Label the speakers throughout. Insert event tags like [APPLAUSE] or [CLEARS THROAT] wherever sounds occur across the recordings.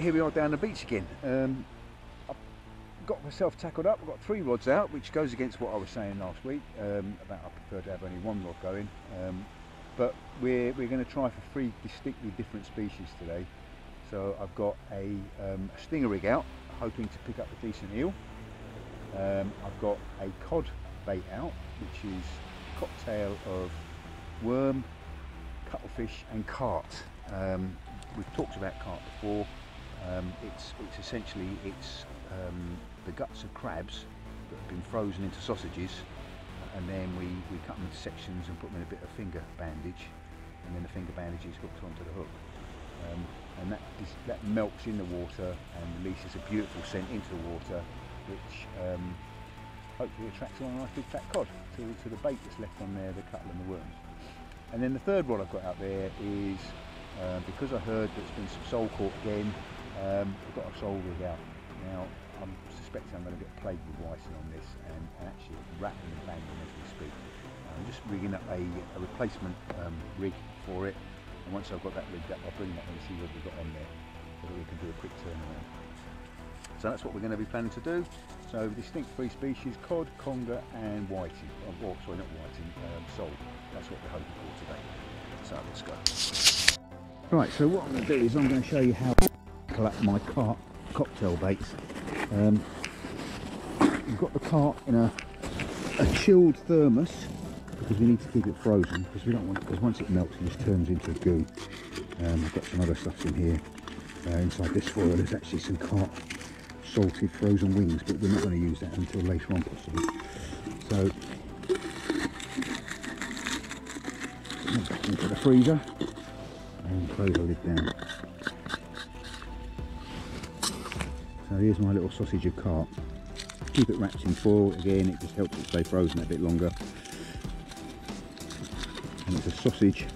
Speaker 1: here we are down the beach again. Um, I've got myself tackled up. I've got three rods out, which goes against what I was saying last week um, about I prefer to have only one rod going. Um, but we're, we're going to try for three distinctly different species today. So I've got a, um, a stinger rig out, hoping to pick up a decent eel. Um, I've got a cod bait out, which is a cocktail of worm, cuttlefish and cart. Um, we've talked about cart before. Um, it's, it's essentially it's um, the guts of crabs that have been frozen into sausages and then we, we cut them into sections and put them in a bit of finger bandage and then the finger bandage is hooked onto the hook. Um, and that, is, that melts in the water and releases a beautiful scent into the water which um, hopefully attracts a nice big fat cod to, to the bait that's left on there, the cuttle and the worms. And then the third rod I've got out there is, uh, because I heard that there's been some sole caught again, um, I've got a sole rig out. Now, I'm suspecting I'm going to get plagued with whiting on this and, and actually rattling and banging as we speak. I'm just rigging up a, a replacement um, rig for it and once I've got that rigged up I'll bring that and see what we've got on there so that we can do a quick turnaround. So that's what we're going to be planning to do. So distinct three species, cod, conger and whiting. Oh, sorry, not whiting, um, sole. That's what we're hoping for today. So let's go. Right, so what I'm going to do is I'm going to show you how my cart cocktail baits. Um, we've got the cart in a, a chilled thermos because we need to keep it frozen because we don't want because once it melts it just turns into a goo. Um, I've got some other stuff in here. Uh, inside this foil there's actually some cart salted frozen wings but we're not going to use that until later on possibly. So back into the freezer and close the lid down. So here's my little sausage of cart. Keep it wrapped in foil, again it just helps it stay frozen a bit longer. And it's a sausage,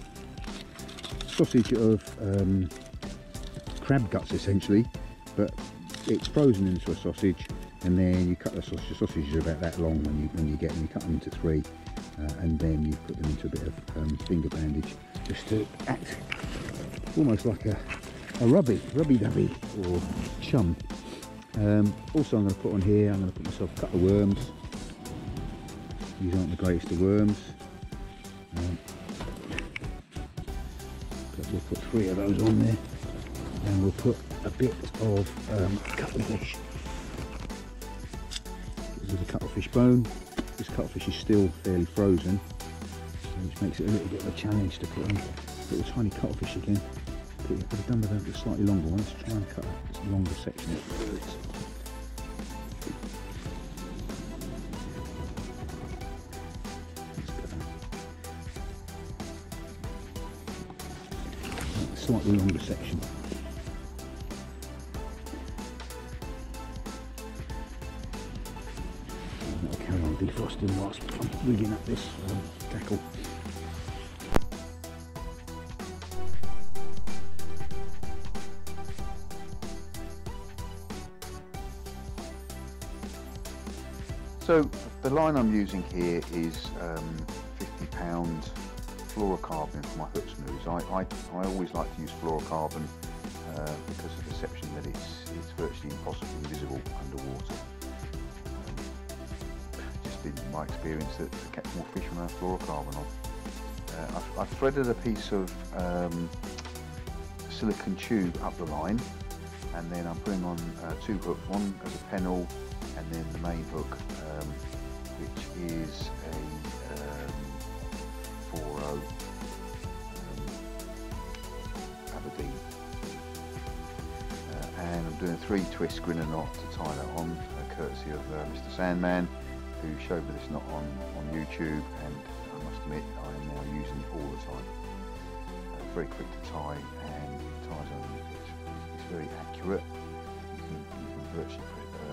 Speaker 1: sausage of um, crab guts essentially, but it's frozen into a sausage and then you cut the sausage, the sausages are about that long when you, when you get them, you cut them into three uh, and then you put them into a bit of um, finger bandage just to act almost like a, a rubby, rubby dubby or chum. Um, also I'm going to put on here, I'm going to put myself a couple of worms. These aren't the greatest of worms. Um, we'll put three of those on there and we'll put a bit of um, cuttlefish. This is a cuttlefish bone. This cuttlefish is still fairly frozen, which makes it a little bit of a challenge to put on little tiny cuttlefish again. But I've done with a slightly longer one. Let's try and cut a longer section of slightly longer section. I'll carry on defrosting whilst I'm rigging up this um, So the line I'm using here is um, 50 pound fluorocarbon for my hook snoods. I, I, I always like to use fluorocarbon uh, because of the perception that it's, it's virtually impossibly visible underwater. Um, just in my experience that I catch more fish when I have fluorocarbon on. Uh, I've, I've, threaded a piece of um, silicon tube up the line and then I'm putting on uh, two hooks, one as a pennel and then the main hook is a um, 4 um, Aberdeen uh, and I'm doing three twist grinner knot to tie that on uh, courtesy of uh, Mr Sandman who showed me this knot on, on YouTube and I must admit I am now using it all the time. Uh, very quick to tie and it ties on it's, it's very accurate. You can, you can virtually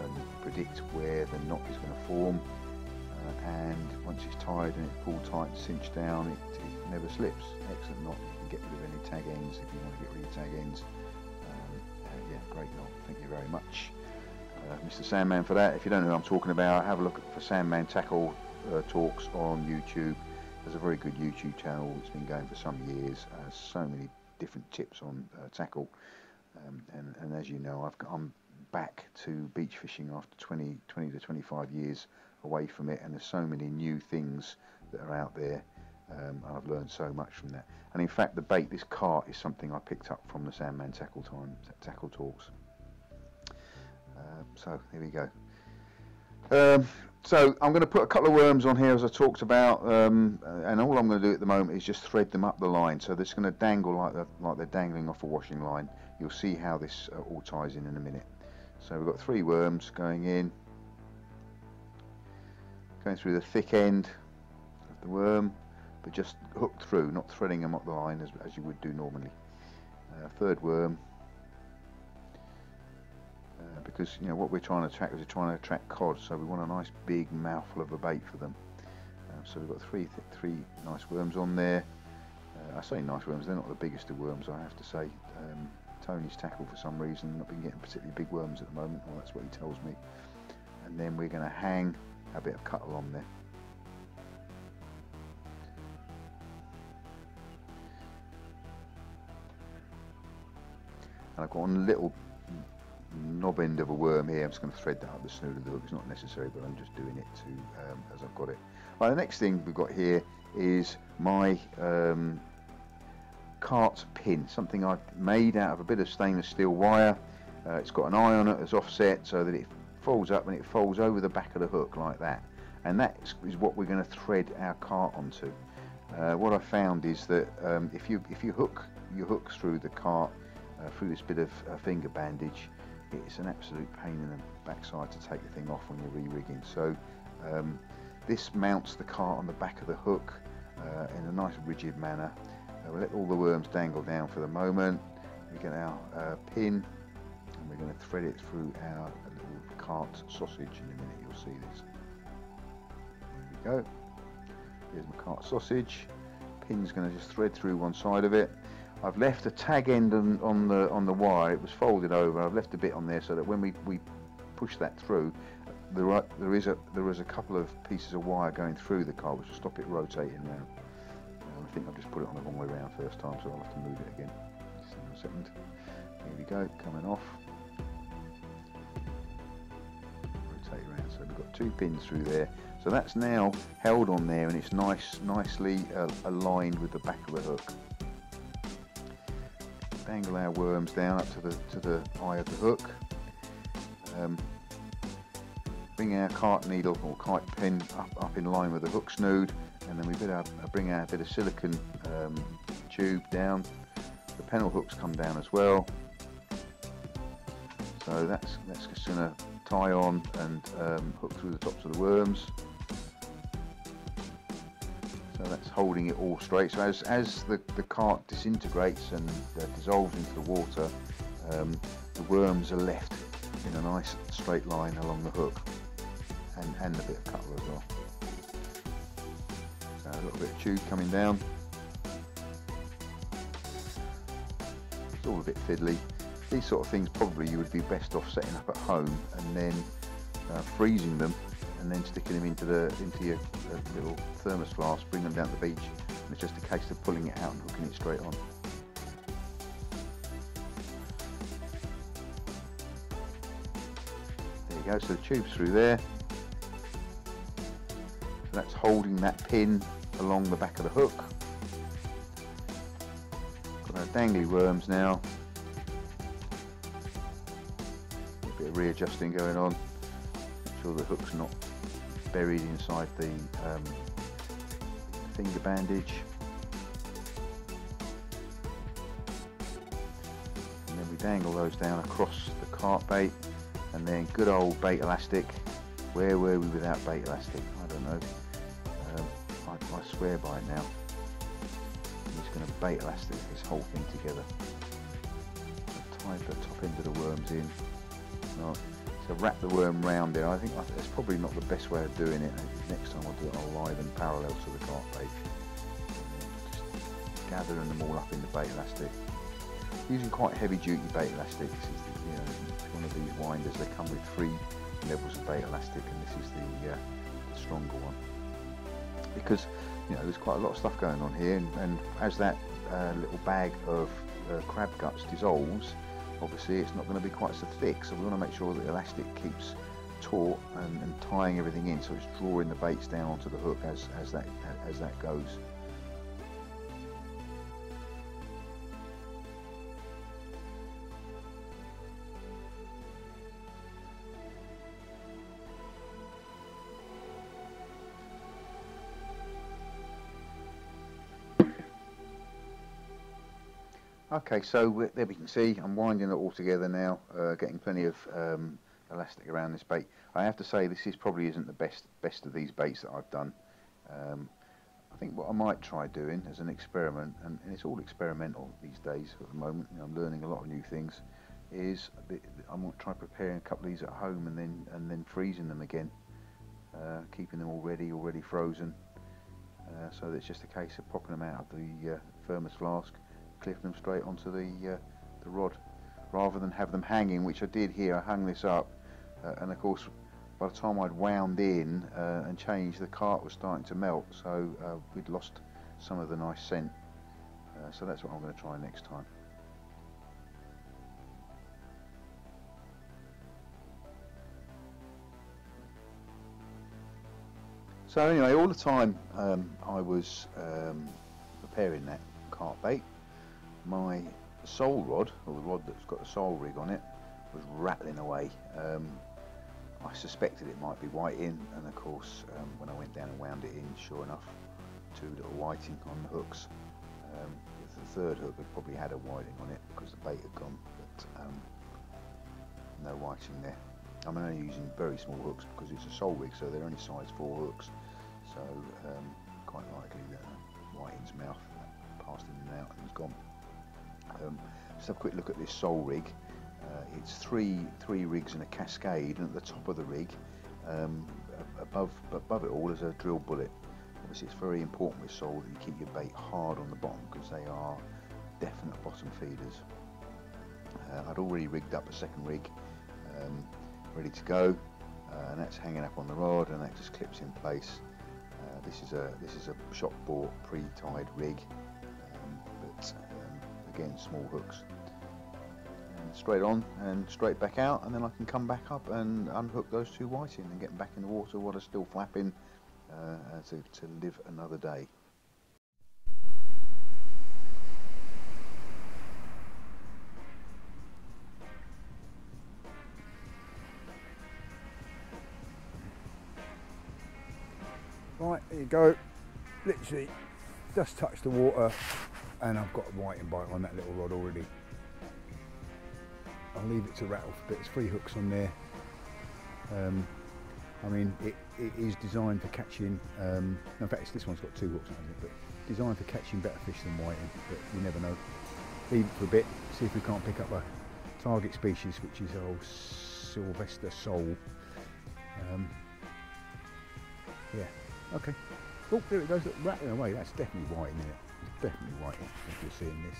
Speaker 1: um, predict where the knot is going to form uh, and once it's tied and it's pulled tight cinched down it, it, never slips. Excellent knot. You can get rid of any tag ends if you want to get rid of tag ends. Um, yeah great knot. Thank you very much uh, Mr Sandman for that. If you don't know what I'm talking about have a look for Sandman Tackle uh, Talks on YouTube. There's a very good YouTube channel. It's been going for some years. Uh, so many different tips on uh, tackle.
Speaker 2: Um, and, and as you know, I've got, I'm back to beach fishing after 20, 20 to 25 years away from it, and there's so many new things that are out there. Um, and I've learned so much from that. And in fact, the bait, this cart, is something I picked up from the Sandman Tackle Time Tackle Talks. Uh, so here we go. Um, so I'm going to put a couple of worms on here as I talked about, um, and all I'm going to do at the moment is just thread them up the line. So is going to dangle like they're, like they're dangling off a washing line. You'll see how this uh, all ties in in a minute. So we've got three worms going in, going through the thick end of the worm, but just hooked through, not threading them up the line as, as you would do normally. Uh, third worm, uh, because you know what we're trying to attract is we're trying to attract cod, so we want a nice big mouthful of a bait for them. Uh, so we've got three three nice worms on there. Uh, I say nice worms; they're not the biggest of worms, I have to say. Um, Tony's tackle for some reason not been getting particularly big worms at the moment. Well, that's what he tells me. And then we're going to hang a bit of cuttle on there. And I've got one little knob end of a worm here. I'm just going to thread that up the snood of the hook. It's not necessary, but I'm just doing it to um, as I've got it. Right, the next thing we've got here is my um, cart pin, something I've made out of a bit of stainless steel wire. Uh, it's got an eye on it as offset so that it folds up and it folds over the back of the hook like that. And that is what we're going to thread our cart onto. Uh, what I found is that um, if you if you hook your hooks through the cart uh, through this bit of uh, finger bandage, it's an absolute pain in the backside to take the thing off when you're re-rigging. So um, this mounts the cart on the back of the hook uh, in a nice rigid manner. Uh, we'll let all the worms dangle down for the moment. We get our uh, pin and we're going to thread it through our cart sausage in a minute. You'll see this. There we go. Here's my cart sausage. Pin's going to just thread through one side of it. I've left a tag end on, on, the on the wire. It was folded over. I've left a bit on there so that when we, we push that through, there are, there is a there is a couple of pieces of wire going through the car which will stop it rotating around. Um, I think I've just put it on the wrong way around first time, so I'll have to move it again. Just a second. Here we go, coming off. Two pins through there. So that's now held on there and it's nice, nicely uh, aligned with the back of the hook dangle our worms down up to the to the eye of the hook. Um, bring our cart needle or kite pin up, up in line with the hook snood and then we our, bring our bit of silicon um, tube down. The pennel hooks come down as well. So that's, that's just to tie on and um, hook through the tops of the worms so that's holding it all straight. So as, as the, the cart disintegrates and uh, dissolves into the water, um, the worms are left in a nice straight line along the hook and, and a bit of cutler as well. So a little bit of tube coming down. It's all a bit fiddly. These sort of things probably you would be best off setting up at home and then uh, freezing them and then sticking them into the into your uh, little thermos flask, bring them down to the beach, and it's just a case of pulling it out and hooking it straight on. There you go, so the tube's through there. So that's holding that pin along the back of the hook. Got our dangly worms now. Readjusting going on. Sure the hook's not buried inside the um, finger bandage. And then we dangle those down across the cart bait and then good old bait elastic. Where were we without bait elastic? I don't know. Um, I, I, swear by it now. I'm just going to bait elastic this whole thing together. Tie the top end of the worms in. Right to wrap the worm round it. I think that's probably not the best way of doing it. Next time I'll do it, I'll them parallel to the cart bait. Just gathering them all up in the bait elastic. Using quite heavy duty bait elastic. This is the, you know, one of these winders. They come with three levels of bait elastic, and this is the, uh, the stronger one. Because you know there's quite a lot of stuff going on here, and, and as that uh, little bag of uh, crab guts dissolves, obviously it's not going to be quite so thick so we want to make sure that the elastic keeps taut and, and tying everything in so it's drawing the baits down onto the hook as, as that as that goes. Okay, so there we can see I'm winding it all together now, uh, getting plenty of um, elastic around this bait. I have to say this is probably isn't the best best of these baits that I've done. Um, I think what I might try doing as an experiment, and, and it's all experimental these days at the moment, I'm learning a lot of new things, is I might try preparing a couple of these at home and then and then freezing them again, uh, keeping them already already frozen. Uh, so it's just a case of popping them out of the uh, thermos flask clip them straight onto the uh, the rod rather than have them hanging which I did here. I hung this up uh, and of course by the time I'd wound in uh, and changed the cart was starting to melt so uh, we'd lost some of the nice scent. Uh, so that's what I'm going to try next time. So anyway, all the time um, I was um, preparing that cart bait, my sole rod, or the rod that's got the sole rig on it, was rattling away. Um, I suspected it might be whiting, and of course, um, when I went down and wound it in, sure enough, two little whiting on the hooks. Um, the third hook had probably had a whiting on it because the bait had gone, but um, no whiting there. I'm only using very small hooks because it's a sole rig, so they're only size 4 hooks, so um, quite likely that whiting's mouth passed in and out and was gone. Um, just have a quick look at this sole rig. Uh, it's three three rigs in a cascade, and at the top of the rig, um, above above it all, is a drill bullet. Obviously, it's very important with sole that you keep your bait hard on the bottom because they are definite bottom feeders. Uh, I'd already rigged up a second rig, um, ready to go, uh, and that's hanging up on the rod, and that just clips in place. Uh, this is a this is a shop bought pre-tied rig, again small hooks and straight on and straight back out and then I can come back up and unhook those two whiting and get them back in the water while they're still flapping uh, to, to live another day.
Speaker 1: Right, there you go. Literally just touch the water and I've got a whiting bite on that little rod already. I'll leave it to rattle for a bit. There's three hooks on there. Um, I mean, it, it is designed for catching, um, in fact this one's got two hooks on it, but designed for catching better fish than whiting, but you never know. Leave it for a bit, see if we can't pick up a target species, which is old Sylvester sole. Um, yeah, okay. Oh, there it goes, rattling away. That's definitely white, isn't it? Definitely white, if you're seeing this.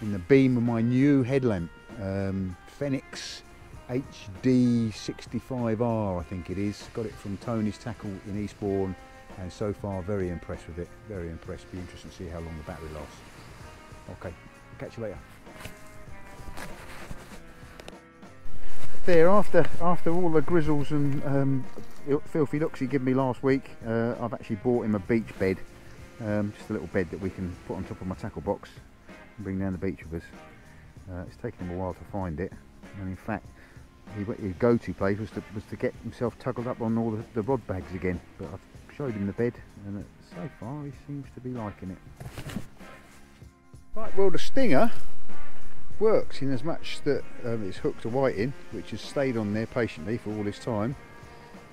Speaker 1: In the beam of my new headlamp, um, Fenix HD65R, I think it is. Got it from Tony's Tackle in Eastbourne, and so far very impressed with it. Very impressed. Be interesting to see how long the battery lasts. Okay, catch you later. There after after all the grizzles and um, filthy looks he gave me last week uh, I've actually bought him a beach bed um, just a little bed that we can put on top of my tackle box and bring down the beach with us. Uh, it's taken him a while to find it and in fact he, his go-to place was to, was to get himself tuggled up on all the, the rod bags again but I've showed him the bed and so far he seems to be liking it. Right well the stinger works in as much that um, it's hooked a whiting which has stayed on there patiently for all this time.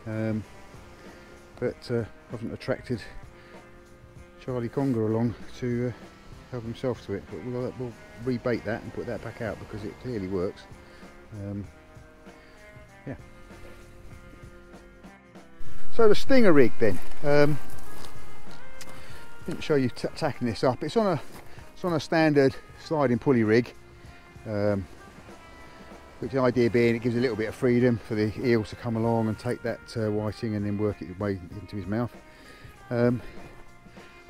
Speaker 1: Um, but uh, hasn't attracted Charlie Conger along to uh, help himself to it. But we'll, we'll rebait that and put that back out because it clearly works. Um, yeah. So the stinger rig then. Um, didn't show you tacking this up. It's on a it's on a standard sliding pulley rig um, which the idea being it gives a little bit of freedom for the eel to come along and take that uh, whiting and then work its way into his mouth. Um,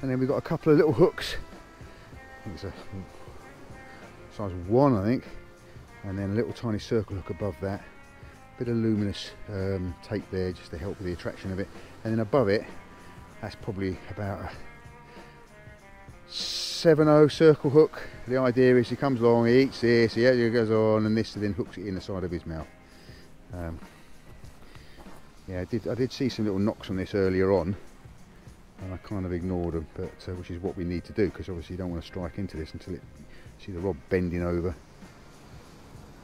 Speaker 1: and then we've got a couple of little hooks. It's a size one I think and then a little tiny circle hook above that bit of luminous um, tape there just to help with the attraction of it and then above it that's probably about a 7-0 circle hook. The idea is he comes along he eats this he goes on and this then hooks it in the side of his mouth. Um, yeah I did, I did see some little knocks on this earlier on and I kind of ignored them but uh, which is what we need to do because obviously you don't want to strike into this until it see the rod bending over.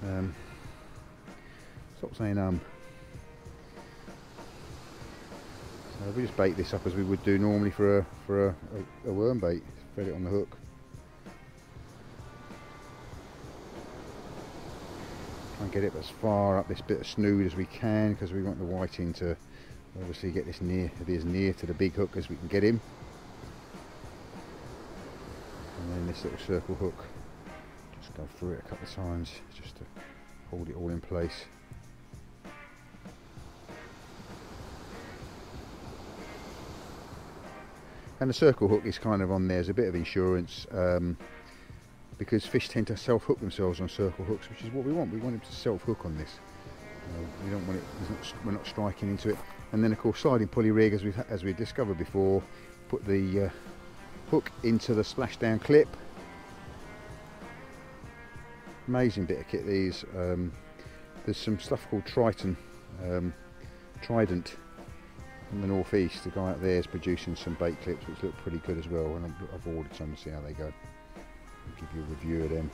Speaker 1: Um, stop saying um so we just bait this up as we would do normally for a for a, a, a worm bait thread it on the hook. Try and get it as far up this bit of snood as we can because we want the whiting to obviously get this near it as near to the big hook as we can get him. And then this little circle hook just go through it a couple of times just to hold it all in place and the circle hook is kind of on there as a bit of insurance um, because fish tend to self-hook themselves on circle hooks which is what we want. We want them to self-hook on this. Uh, we don't want it not, we're not striking into it. And then of course sliding pulley rig as we as we discovered before put the uh, hook into the splashdown clip. Amazing bit of kit these. Um, there's some stuff called Triton um, Trident from the northeast the guy out there is producing some bait clips which look pretty good as well and I've ordered some to see how they go. I'll give you a review of them.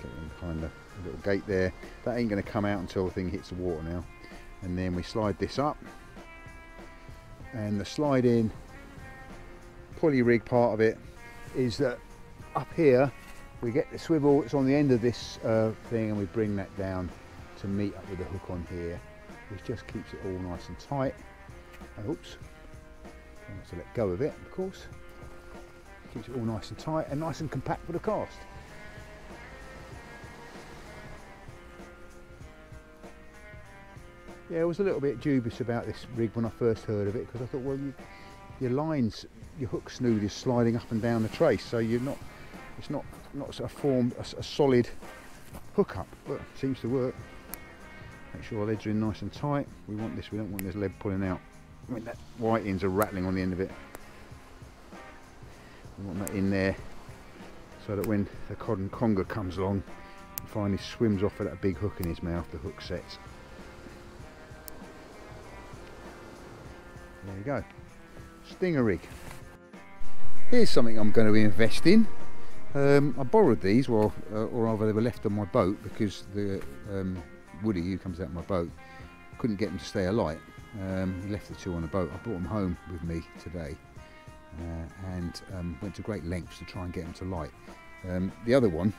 Speaker 1: Kind behind the little gate there. That ain't going to come out until the thing hits the water now. And then we slide this up. And the slide in pulley rig part of it is that up here we get the swivel it's on the end of this uh, thing and we bring that down to meet up with the hook on here which just keeps it all nice and tight. Oops. Not to let go of it of course. Keeps it all nice and tight and nice and compact for the cast. Yeah I was a little bit dubious about this rig when I first heard of it because I thought well you, your lines your hook snood is sliding up and down the trace so you're not it's not not a formed a, a solid hook up but it seems to work make sure our leads are in nice and tight. We want this we don't want this lead pulling out. I mean that white ends are rattling on the end of it. We want that in there so that when the cod and conger comes along and finally swims off with that big hook in his mouth the hook sets. There you go. Stinger rig. Here's something I'm going to invest in. Um, I borrowed these, well, uh, or rather they were left on my boat because the um, Woody, who comes out of my boat, couldn't get them to stay alight. Um, he left the two on the boat. I brought them home with me today uh, and um, went to great lengths to try and get them to light. Um, the other one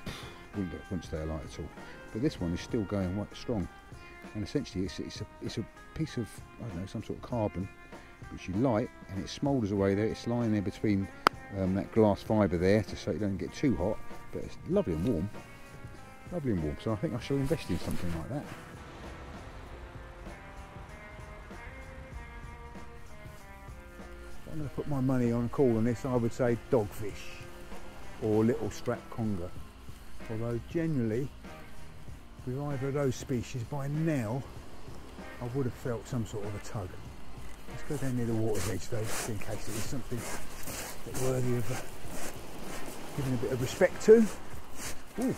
Speaker 1: wouldn't, wouldn't, stay alight at all, but this one is still going quite strong. And essentially, it's, it's, a, it's a piece of, I don't know, some sort of carbon which you light and it smoulders away there. It's lying there between um, that glass fibre there to so it don't get too hot but it's lovely and warm lovely and warm so I think I shall invest in something like that I'm going to put my money on calling this I would say dogfish or little strap conger although generally with either of those species by now I would have felt some sort of a tug let's go down near the water's edge though just in case it was something worthy of uh, giving a bit of respect to. Ooh.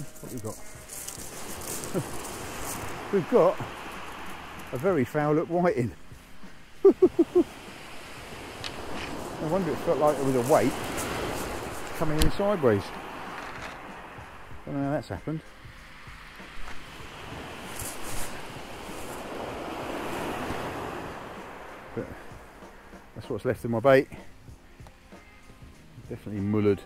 Speaker 1: What we got? [LAUGHS] We've got a very foul look whiting. [LAUGHS] I wonder if it felt like it was a weight coming in sideways. I don't know how that's happened. But that's what's left of my bait. Definitely mullered.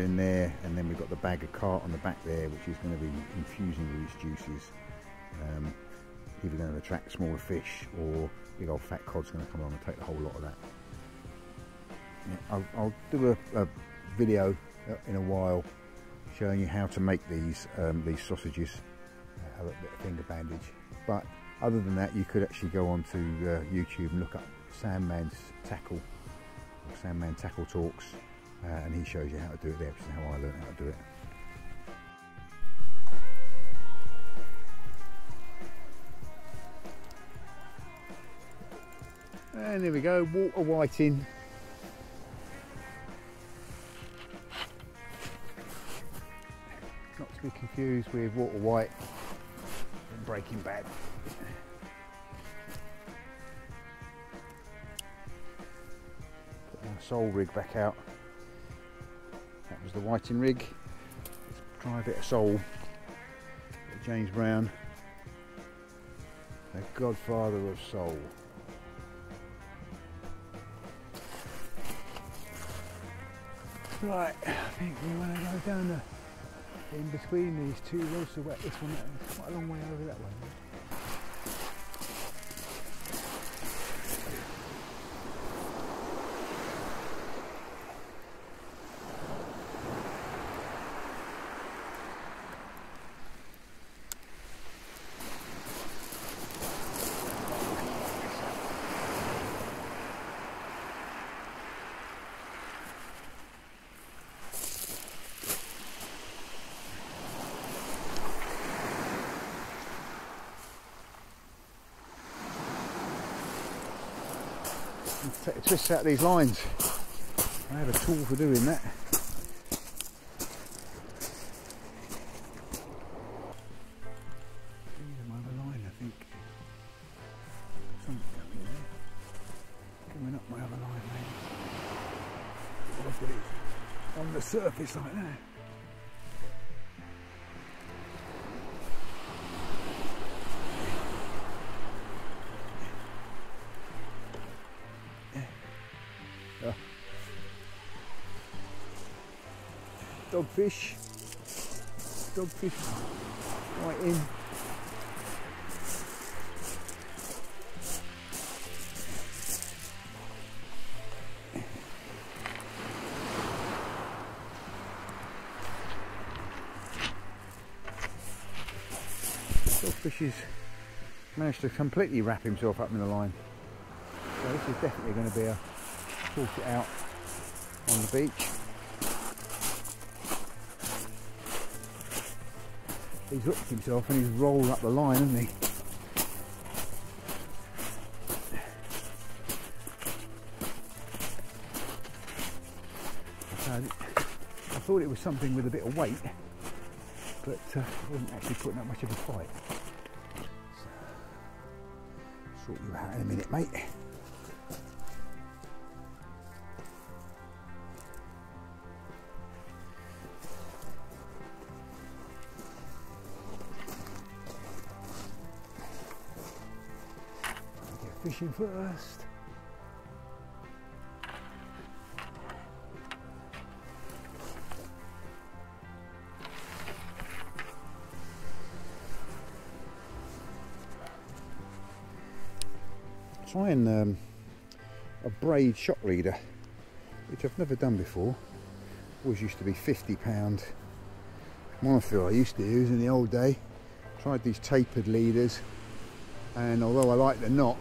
Speaker 1: In there, and then we've got the bag of cart on the back there, which is going to be infusing its juices. Um, either going to attract smaller fish or big old fat cod's going to come along and take the whole lot of that. Yeah, I'll, I'll, do a, a, video in a while showing you how to make these um, these sausages. Uh, a bit of finger bandage, but other than that, you could actually go onto uh, YouTube and look up Sandman's Tackle, or Sandman Tackle Talks, uh, and he shows you how to do it there, which is how I learned how to do it. And there we go, water whiting. Not to be confused with Walter White and Breaking Bad. Put my sole rig back out. Was the whiting rig. Try a bit of sole. James Brown, the godfather of soul. Right, I think we want to go down the, in between these two roads wet this one. Quite a long way over that way. Take the twists out of these lines. I have a tool for doing that. line, I think. Dogfish, dogfish right in. Dogfish has managed to completely wrap himself up in the line. So this is definitely going to be a sort it out on the beach. He's hooked himself and he's rolled up the line, hasn't he? I thought it was something with a bit of weight, but uh, wasn't actually putting up much of a fight. So, sort you out in a minute, mate. Fishing first. Trying um, a braid shock leader, which I've never done before. Always used to be £50 monofil I used to use in the old day. Tried these tapered leaders and although I like the knot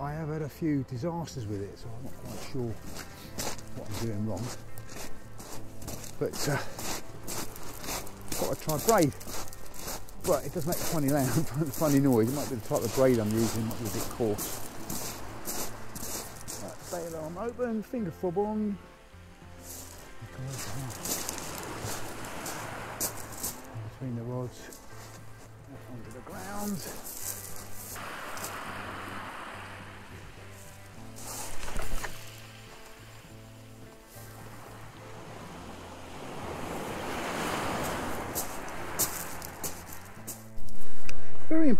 Speaker 1: I have had a few disasters with it, so I'm not quite sure what I'm doing wrong. But uh, got to try braid. But it does make a funny sound, [LAUGHS] funny noise. It might be the type of braid I'm using, might be a bit coarse. Right, bail arm open, finger fob on. Between the rods, onto the ground.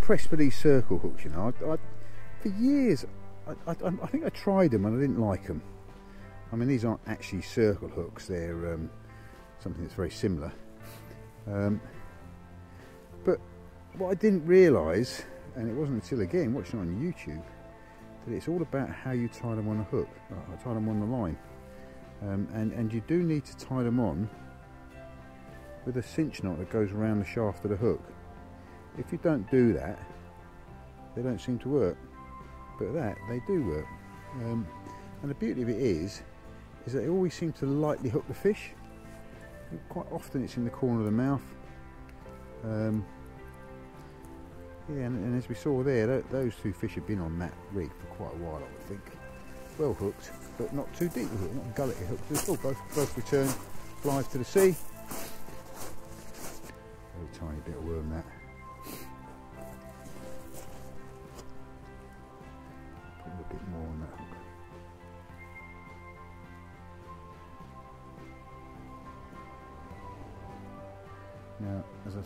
Speaker 1: Impressed with these circle hooks. You know, I, I, for years, I, I, think I tried them and I didn't like them. I mean, these aren't actually circle hooks; they're um, something that's very similar. Um, but what I didn't realise, and it wasn't until again watching on YouTube, that it's all about how you tie them on a hook. I tie them on the line, um, and and you do need to tie them on with a cinch knot that goes around the shaft of the hook. If you don't do that, they don't seem to work. But that, they do work. Um, and the beauty of it is, is that they always seem to lightly hook the fish. Quite often it's in the corner of the mouth. Um, yeah, and, and, as we saw there, those two fish have been on that rig for quite a while, I would think. Well hooked, but not too deeply hooked, not gullety hooked. They've both, both returned live to the sea. Very tiny bit of worm that.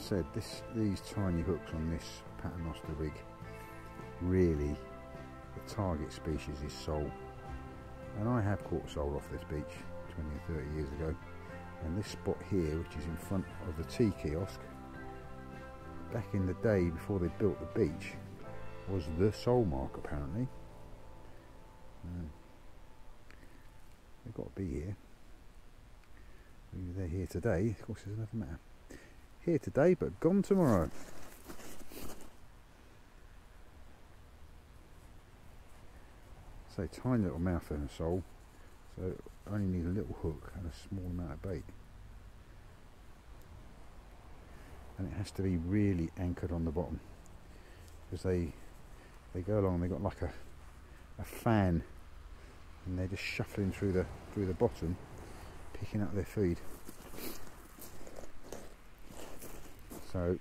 Speaker 1: Said, this these tiny hooks on this paternoster rig, really, the target species is sole. And I have caught sole off this beach 20 or 30 years ago. And this spot here, which is in front of the tea kiosk, back in the day before they built the beach was the sole mark apparently. Um, they've got to be here. Maybe they're here today, of course it doesn't matter. Here today but gone tomorrow. So tiny little mouth and a sole, so only need a little hook and a small amount of bait. and it has to be really anchored on the bottom because they they go along they've got like a, a fan and they're just shuffling through the through the bottom picking up their feed so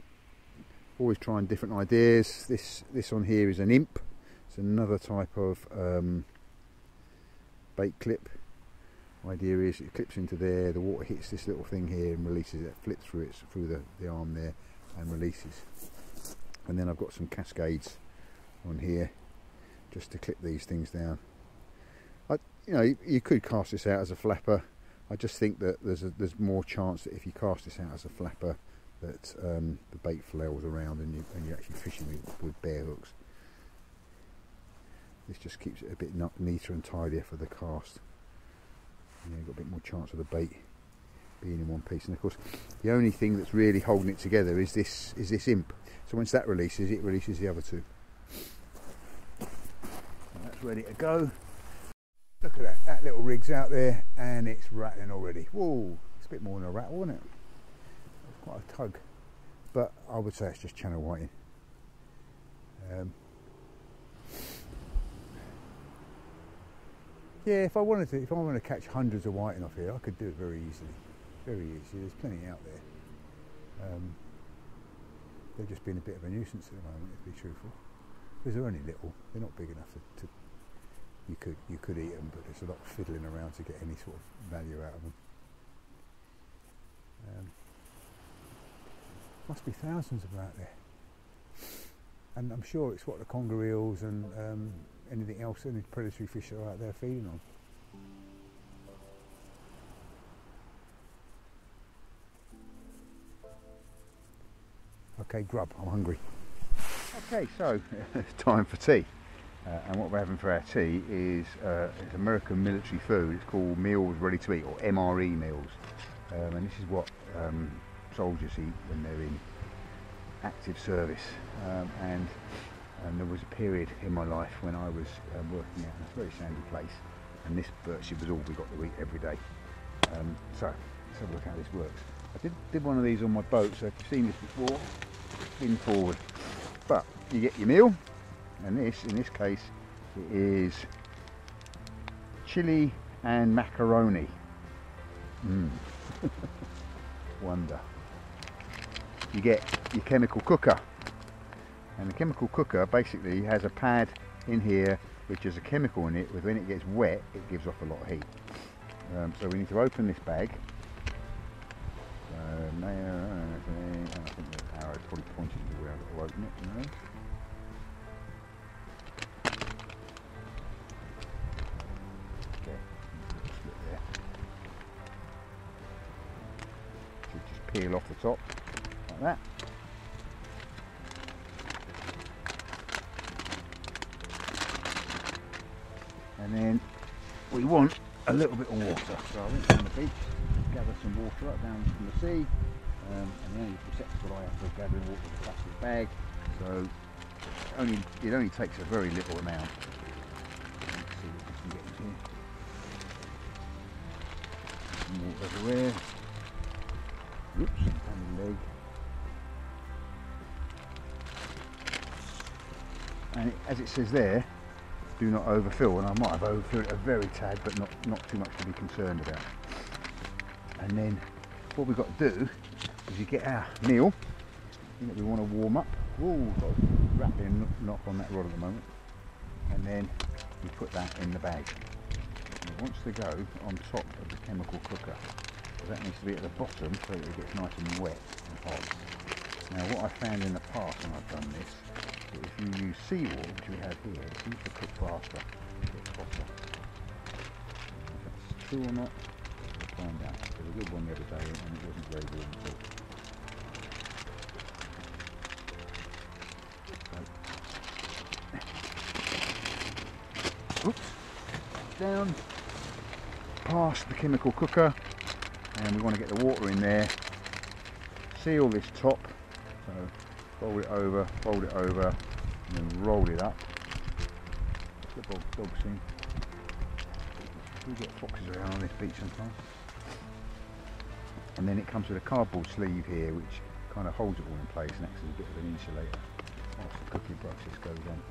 Speaker 1: always trying different ideas this this on here is an imp it's another type of um, bait clip idea is it clips into there, the water hits this little thing here and releases it, flips through it through the, the arm there and releases. And then I've got some cascades on here just to clip these things down. I, you know, you, you could cast this out as a flapper. I just think that there's a, there's more chance that if you cast this out as a flapper that um, the bait flails around and, you, and you're actually fishing with, with bare hooks. This just keeps it a bit neater and tidier for the cast. Yeah, got a bit more chance of the bait being in one piece. And of course the only thing that's really holding it together is this is this imp. So once that releases it releases the other two. And that's ready to go. Look at that. That little rig's out there and it's rattling already. Whoa it's a bit more than a rattle isn't it quite a tug but I would say it's just channel whiting um, Yeah, if I wanted to, if I wanted to catch hundreds of whiting off here, I could do it very easily. Very easy. There's plenty out there. Um, they've just been a bit of a nuisance at the moment, to be truthful. Because they're only little. They're not big enough to, to you could you could eat them, but there's a lot of fiddling around to get any sort of value out of them. Um, must be thousands of them out there, and I'm sure it's what the conger eels and um, anything else, any predatory fish that are out there feeding on. Okay, grub, I'm hungry. Okay, so [LAUGHS] time for tea. Uh, and what we're having for our tea is uh, it's American military food. It's called Meals Ready to Eat, or MRE meals. Um, and this is what um, soldiers eat when they're in active service. Um, and and there was a period in my life when I was um, working in a very sandy place and this virtually was all we got to eat every day. Um, so let's have a look how this works. I did, did one of these on my boat so if you've seen this before, spin forward. But you get your meal and this, in this case, it is chili and macaroni. Mmm. [LAUGHS] Wonder. You get your chemical cooker. And the chemical cooker basically has a pad in here which has a chemical in it when it gets wet it gives off a lot of heat. Um, so we need to open this bag. So now I think the arrow is probably pointing to where to open it you know? That. And then we want a little bit of water. So I went down the beach, gathered some water up down from the sea, um, and the only receptacle I have for gathering water is a plastic bag. So only it only takes a very little amount. Some water everywhere. Oops, leg. And it, as it says there, do not overfill, and I might have overfilled it a very tad, but not, not too much to be concerned about. And then what we've got to do is you get our meal we want to warm up. Ooh, got a rattling knock on that rod at the moment. And then we put that in the bag. And it wants to go on top of the chemical cooker. So that needs to be at the bottom so that it gets nice and wet and hot. Now what I found in the past when I've done this, if you use seawater, which we have here, it seems to cook faster, it gets hotter. If that's true or not, we'll find out. There was a good one the other day and it wasn't very warm at all. Oops, down past the chemical cooker and we want to get the water in there seal this top fold it over fold it over and then roll it up. The dog, dog scene we get foxes around on this beach sometimes. And then it comes with a cardboard sleeve here which kind of holds it all in place and acts as a bit of an insulator. Whilst the cooking process goes on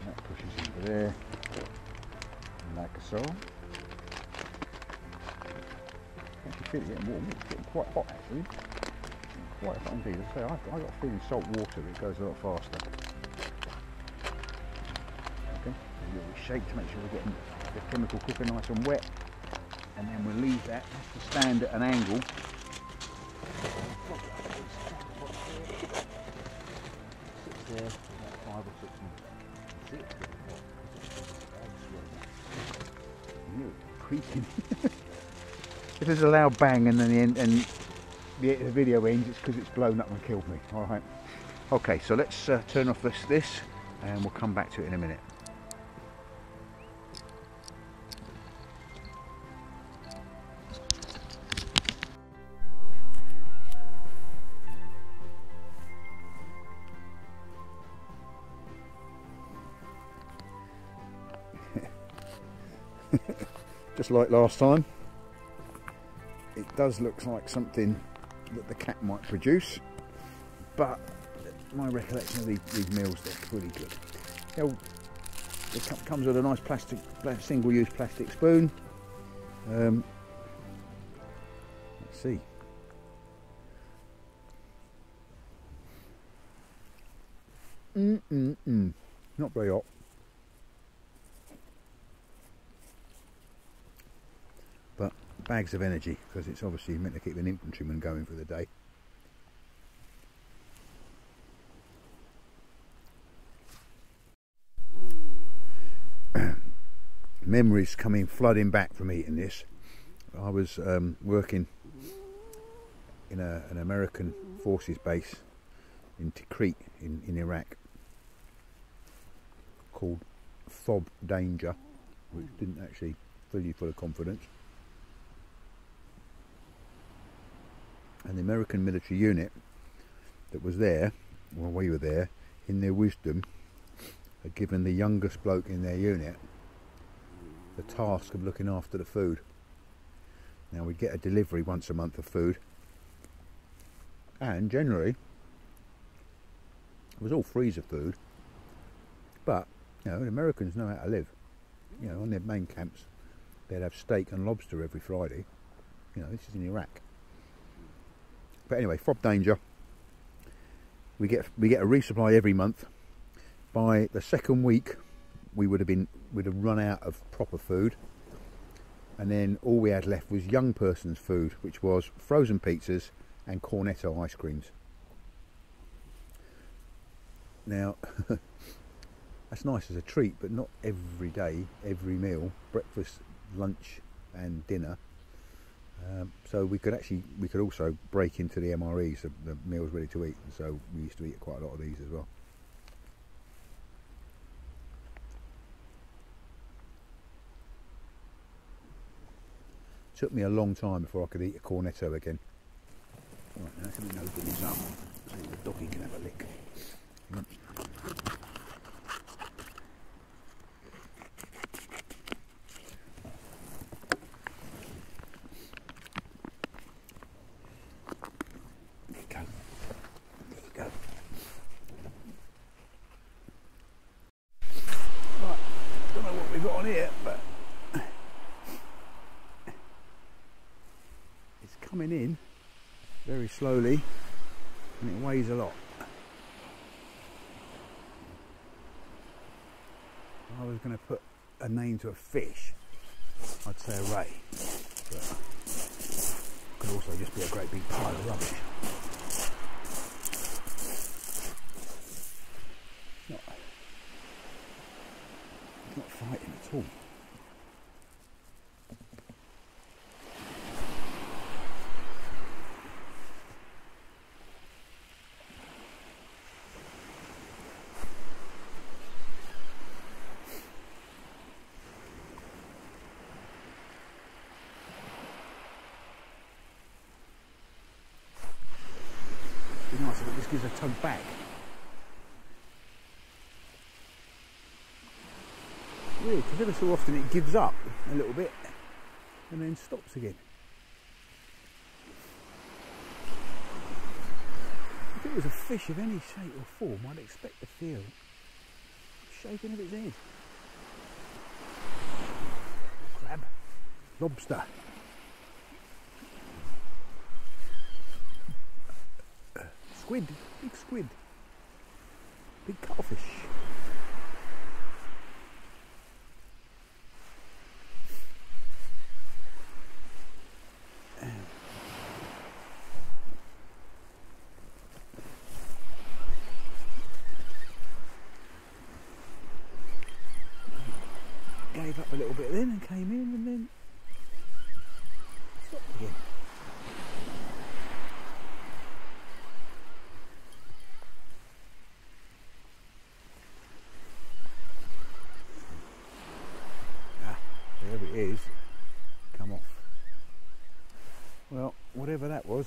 Speaker 1: and that pushes into there. Like so actually feel it getting warm. It's getting quite hot actually. Quite indeed. I say I've, I've got a feeling salt water it goes a lot faster. Okay, a little shake to make sure we're getting the chemical cooker nice and wet. And then we'll leave that to stand at an angle. Sits there five or six minutes. Six, creaking. if there's a loud bang and then the end, and the, the video ends, it's because it's blown up and killed me. All right. Okay, so let's uh, turn off this, this, and we'll come back to it in a minute. [LAUGHS] Just like last time it does look like something that the cat might produce but my recollection of these, these meals they're pretty good. It comes with a nice plastic single-use plastic spoon. Um, let's see. Mm mm mm. Not very hot bags of energy because it's obviously meant to keep an infantryman going for the day. [CLEARS THROAT] Memories coming flooding back from eating this. I was um, working in a, an American forces base in Tikrit in, in Iraq called Fob Danger, which didn't actually fill you full of confidence. And the American military unit that was there, while we were there, in their wisdom, had given the youngest bloke in their unit the task of looking after the food. Now we'd get a delivery once a month of food, and generally it was all freezer food. But you know, the Americans know how to live. You know, on their main camps, they'd have steak and lobster every Friday. You know, this is in Iraq. But anyway, fob danger. We get we get a resupply every month. By the second week, we would have been would have run out of proper food, and then all we had left was young person's food, which was frozen pizzas and cornetto ice creams. Now, [LAUGHS] that's nice as a treat, but not every day, every meal, breakfast, lunch, and dinner. Um, so we could actually we could also break into the MREs, the, the meals ready to eat, and so we used to eat quite a lot of these as well. Took me a long time before I could eat a cornetto again. Right, now let me open this up so the doggy can have a lick. There you go. There you go. Right, don't know what we've got on here, but it's coming in very and it weighs a lot. I was going to put a name to a fish, I'd say a ray, but it could also just be a great big pile of rubbish. It's not, it's not fighting at all. Just gives a tug back. Weird, because ever so often it gives up a little bit and then stops again. If it was a fish of any shape or form, I'd expect to feel shaking of its head. Crab, lobster. Squid, big squid, big cuttlefish. Gave up a little bit then and came in and then stopped again. Ah, there it is. Come off. Well, whatever that was.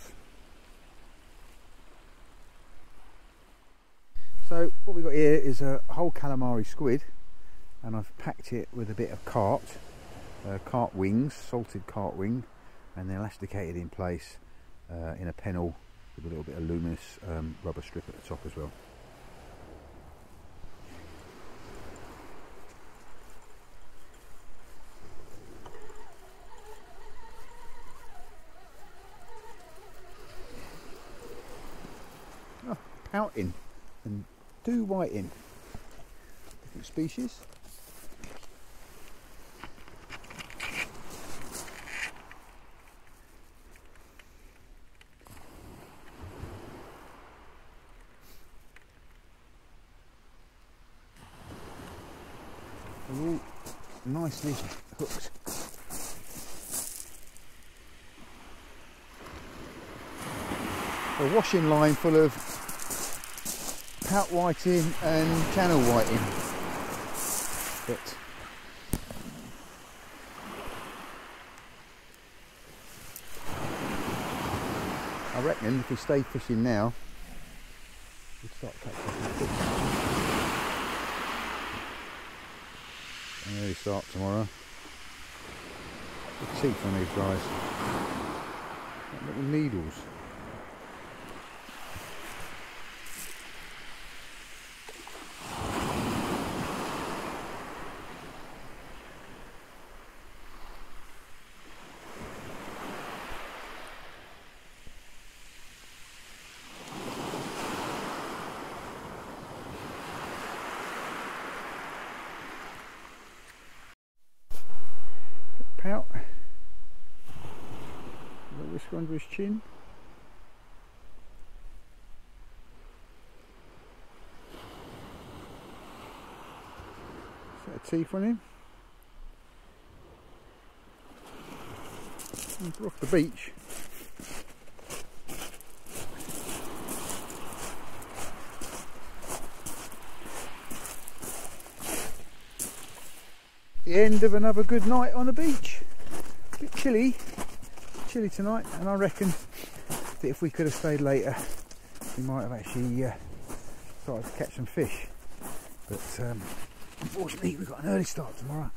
Speaker 1: So what we've got here is a whole calamari squid and I've packed it with a bit of cart, uh, cart wings, salted cart wing and they're elasticated in place uh, in a pennel with a little bit of luminous um, rubber strip at the top as well. Oh, pouting do whiting. Different species. They're all nicely hooked. A washing line full of pout whiting and channel whiting. But I reckon if we stay fishing now, we'd start catching fish. Early start tomorrow. The teeth on these guys. Like little needles. Pout. Little whisker under his chin. Set of teeth on him. We're off the beach. The end of another good night on the beach. A bit chilly, chilly tonight, and I reckon that if we could have stayed later, we might have actually uh, started to catch some fish. But um, unfortunately, we've got an early start tomorrow,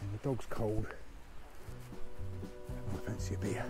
Speaker 1: and the dog's cold. I fancy a beer.